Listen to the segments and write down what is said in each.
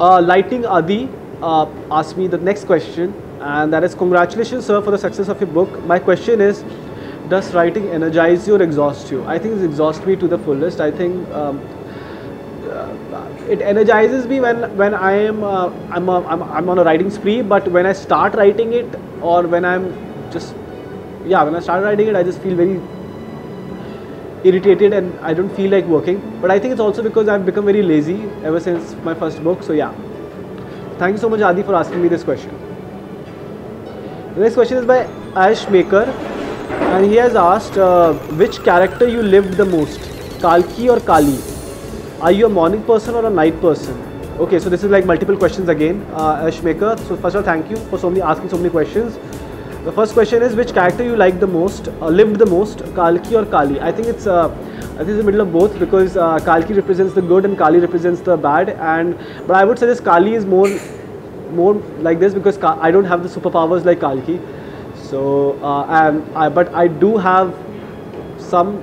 Uh, Lighting Adi uh, asked me the next question, and that is Congratulations, sir, for the success of your book. My question is Does writing energize you or exhaust you? I think it exhausts me to the fullest. I think um, uh, it energizes me when when I am uh, I'm, a, I'm I'm on a writing spree. But when I start writing it, or when I'm just yeah, when I start writing it, I just feel very irritated and I don't feel like working. But I think it's also because I've become very lazy ever since my first book. So yeah, thank you so much, Adi, for asking me this question. The next question is by Ash Maker, and he has asked uh, which character you lived the most, Kalki or Kali? Are you a morning person or a night person? Okay, so this is like multiple questions again, uh. So first of all, thank you for so many asking so many questions. The first question is which character you like the most, uh, lived the most, Kalki or Kali? I think it's uh, I think it's the middle of both because uh, Kalki represents the good and Kali represents the bad. And but I would say this Kali is more more like this because Ka- I don't have the superpowers like Kalki. So uh, and I, but I do have some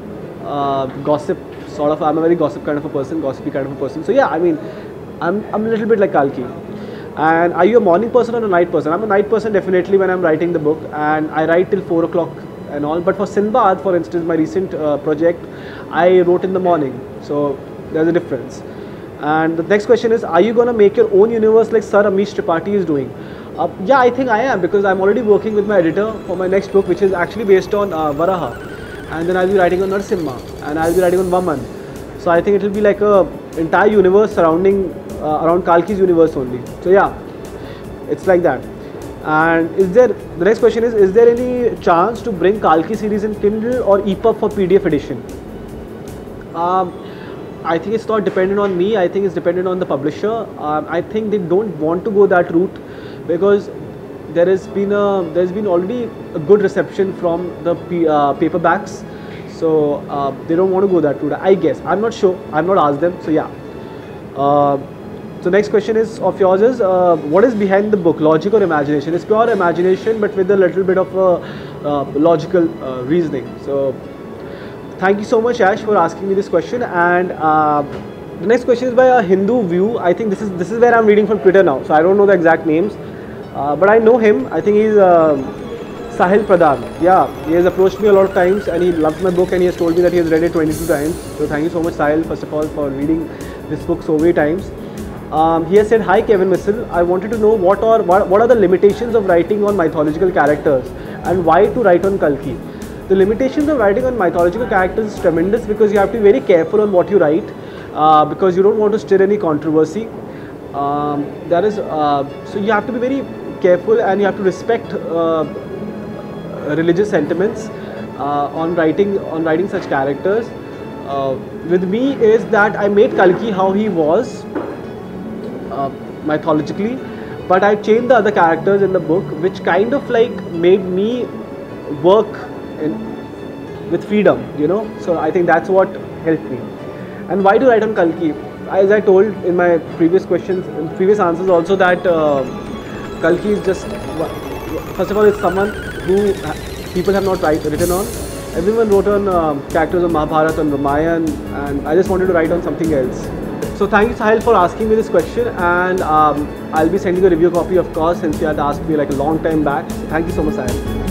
uh, gossip sort of. I'm a very gossip kind of a person, gossipy kind of a person. So yeah, I mean, I'm I'm a little bit like Kalki. And are you a morning person or a night person? I'm a night person definitely when I'm writing the book, and I write till four o'clock and all. But for Sinbad, for instance, my recent uh, project, I wrote in the morning, so there's a difference. And the next question is, are you gonna make your own universe like Sir Amish Tripathi is doing? Uh, yeah, I think I am because I'm already working with my editor for my next book, which is actually based on uh, Varaha, and then I'll be writing on Narsimha, and I'll be writing on Vaman. So I think it will be like a entire universe surrounding around Kalki's universe only. So yeah, it's like that. And is there the next question is is there any chance to bring Kalki series in Kindle or EPUB for PDF edition? Um, I think it's not dependent on me. I think it's dependent on the publisher. Um, I think they don't want to go that route because there has been a there's been already a good reception from the P, uh, paperbacks. So uh, they don't want to go that route. I guess I'm not sure. I've not asked them. So yeah. Uh, so the next question is of yours is uh, what is behind the book, logic or imagination? It's pure imagination, but with a little bit of a uh, logical uh, reasoning. So thank you so much, Ash, for asking me this question. And uh, the next question is by a Hindu View. I think this is this is where I'm reading from Twitter now, so I don't know the exact names, uh, but I know him. I think he's uh, Sahil Pradhan. Yeah, he has approached me a lot of times, and he loves my book, and he has told me that he has read it 22 times. So thank you so much, Sahil, first of all, for reading this book so many times. Um, he has said, "Hi Kevin Missal. I wanted to know what are what, what are the limitations of writing on mythological characters, and why to write on Kalki." The limitations of writing on mythological characters is tremendous because you have to be very careful on what you write, uh, because you don't want to stir any controversy. Um, that is, uh, so you have to be very careful and you have to respect uh, religious sentiments uh, on writing on writing such characters. Uh, with me is that I made Kalki how he was uh, mythologically, but I changed the other characters in the book, which kind of like made me work in, with freedom, you know. So I think that's what helped me. And why do I write on Kalki? As I told in my previous questions, in previous answers also that uh, Kalki is just first of all it's someone who people have not write, written on. Everyone wrote on um characters of Mahabharata and Ramayana, and I just wanted to write on something else. So thank you Sahil for asking me this question, and um, I'll be sending a review copy of course since you had asked me like a long time back. So thank you so much Sahil.